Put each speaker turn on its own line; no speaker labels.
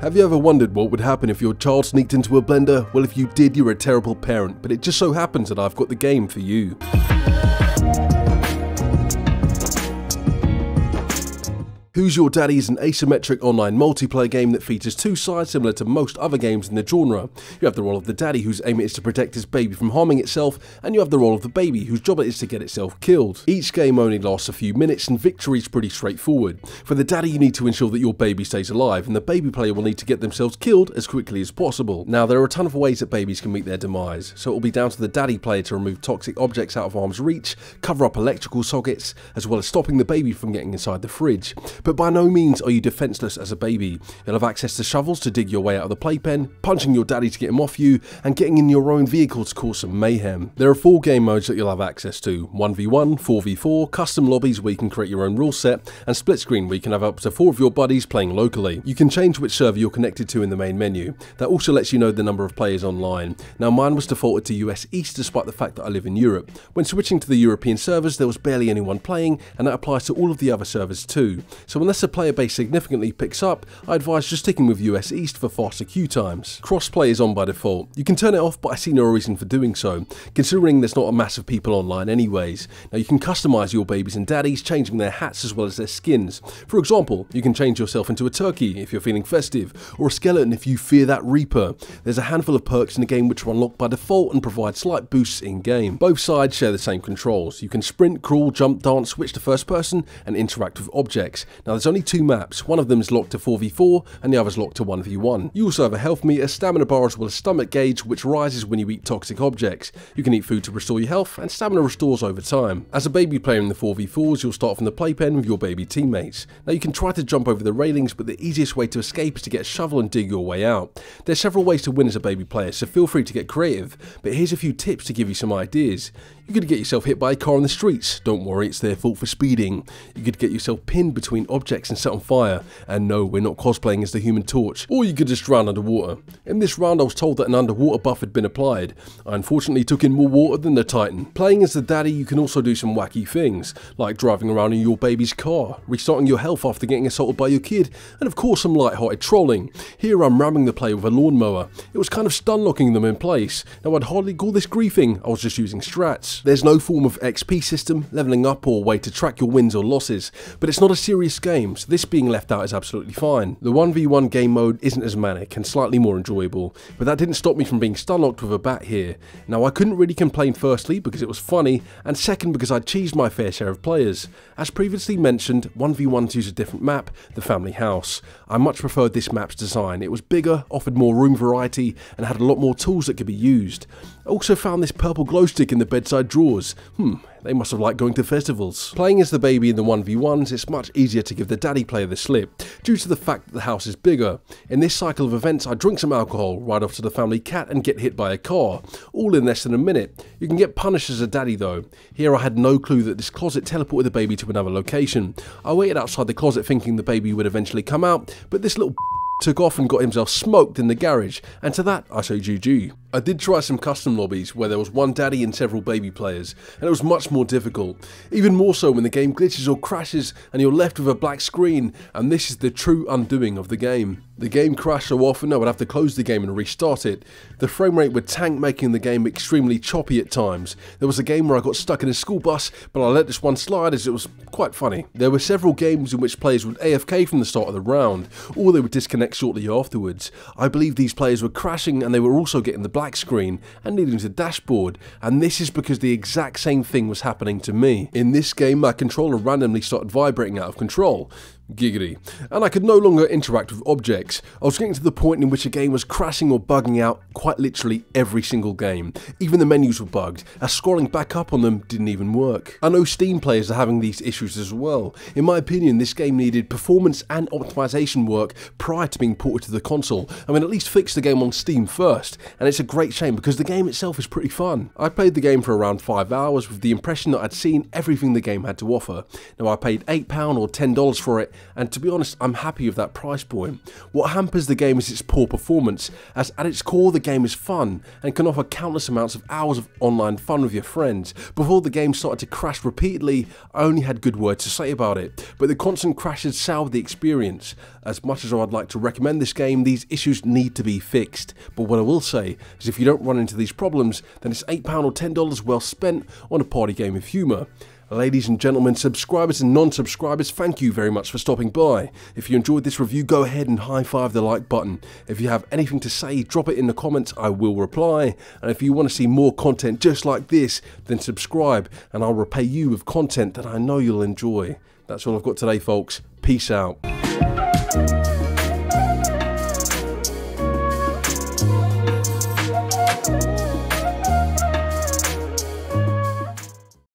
Have you ever wondered what would happen if your child sneaked into a blender? Well, if you did, you're a terrible parent, but it just so happens that I've got the game for you. Who's Your Daddy is an asymmetric online multiplayer game that features two sides similar to most other games in the genre. You have the role of the daddy whose aim is to protect his baby from harming itself, and you have the role of the baby whose job it is to get itself killed. Each game only lasts a few minutes and victory is pretty straightforward. For the daddy you need to ensure that your baby stays alive, and the baby player will need to get themselves killed as quickly as possible. Now there are a ton of ways that babies can meet their demise, so it will be down to the daddy player to remove toxic objects out of arm's reach, cover up electrical sockets, as well as stopping the baby from getting inside the fridge. But by no means are you defenceless as a baby. You'll have access to shovels to dig your way out of the playpen, punching your daddy to get him off you, and getting in your own vehicle to cause some mayhem. There are four game modes that you'll have access to 1v1, 4v4, custom lobbies where you can create your own rule set, and split screen where you can have up to four of your buddies playing locally. You can change which server you're connected to in the main menu. That also lets you know the number of players online. Now mine was defaulted to US East despite the fact that I live in Europe. When switching to the European servers there was barely anyone playing and that applies to all of the other servers too. So unless a player base significantly picks up, I advise just sticking with US East for faster queue times. Crossplay is on by default. You can turn it off, but I see no reason for doing so, considering there's not a mass of people online anyways. Now you can customise your babies and daddies, changing their hats as well as their skins. For example, you can change yourself into a turkey if you're feeling festive, or a skeleton if you fear that reaper. There's a handful of perks in the game which are unlocked by default and provide slight boosts in game. Both sides share the same controls. You can sprint, crawl, jump, dance, switch to first person, and interact with objects. Now there's only two maps, one of them is locked to 4v4 and the other is locked to 1v1. You also have a health meter, stamina bar as well as stomach gauge which rises when you eat toxic objects. You can eat food to restore your health and stamina restores over time. As a baby player in the 4v4s you'll start from the playpen with your baby teammates. Now you can try to jump over the railings but the easiest way to escape is to get a shovel and dig your way out. There's several ways to win as a baby player so feel free to get creative but here's a few tips to give you some ideas. You could get yourself hit by a car on the streets, don't worry it's their fault for speeding. You could get yourself pinned between objects and set on fire, and no we're not cosplaying as the human torch, or you could just drown underwater. In this round I was told that an underwater buff had been applied. I unfortunately took in more water than the titan. Playing as the daddy you can also do some wacky things, like driving around in your baby's car, restarting your health after getting assaulted by your kid, and of course some light-hearted trolling. Here I'm ramming the player with a lawnmower. It was kind of stun locking them in place. Now I'd hardly call this griefing, I was just using strats. There's no form of XP system, leveling up or way to track your wins or losses, but it's not a serious game, so this being left out is absolutely fine. The 1v1 game mode isn't as manic and slightly more enjoyable, but that didn't stop me from being stunlocked with a bat here. Now I couldn't really complain firstly because it was funny, and second because I'd cheesed my fair share of players. As previously mentioned, 1v1 used a different map, the family house. I much preferred this map's design, it was bigger, offered more room variety, and had a lot more tools that could be used. I also found this purple glow stick in the bedside drawers. Hmm, they must have liked going to festivals. Playing as the baby in the 1v1s, it's much easier to give the daddy player the slip, due to the fact that the house is bigger. In this cycle of events, I drink some alcohol, ride off to the family cat and get hit by a car, all in less than a minute. You can get punished as a daddy though. Here I had no clue that this closet teleported the baby to another location. I waited outside the closet thinking the baby would eventually come out, but this little took off and got himself smoked in the garage, and to that I say GG. I did try some custom lobbies where there was one daddy and several baby players, and it was much more difficult. Even more so when the game glitches or crashes and you're left with a black screen, and this is the true undoing of the game. The game crashed so often I would have to close the game and restart it. The frame rate would tank making the game extremely choppy at times. There was a game where I got stuck in a school bus, but I let this one slide as it was quite funny. There were several games in which players would AFK from the start of the round, or they would disconnect shortly afterwards. I believe these players were crashing and they were also getting the black screen and leading to dashboard, and this is because the exact same thing was happening to me. In this game my controller randomly started vibrating out of control, Giggity. And I could no longer interact with objects. I was getting to the point in which a game was crashing or bugging out quite literally every single game. Even the menus were bugged, as scrolling back up on them didn't even work. I know Steam players are having these issues as well. In my opinion, this game needed performance and optimization work prior to being ported to the console. I mean, at least fix the game on Steam first, and it's a great shame because the game itself is pretty fun. I played the game for around 5 hours with the impression that I'd seen everything the game had to offer. Now I paid £8 or $10 for it, and to be honest, I'm happy with that price point. What hampers the game is its poor performance, as at its core the game is fun and can offer countless amounts of hours of online fun with your friends. Before the game started to crash repeatedly, I only had good words to say about it, but the constant crashes soured the experience. As much as I'd like to recommend this game, these issues need to be fixed. But what I will say is if you don't run into these problems, then it's £8 or $10 well spent on a party game of humour. Ladies and gentlemen, subscribers and non-subscribers, thank you very much for stopping by. If you enjoyed this review, go ahead and high-five the like button. If you have anything to say, drop it in the comments, I will reply. And if you want to see more content just like this, then subscribe and I'll repay you with content that I know you'll enjoy. That's all I've got today, folks. Peace out.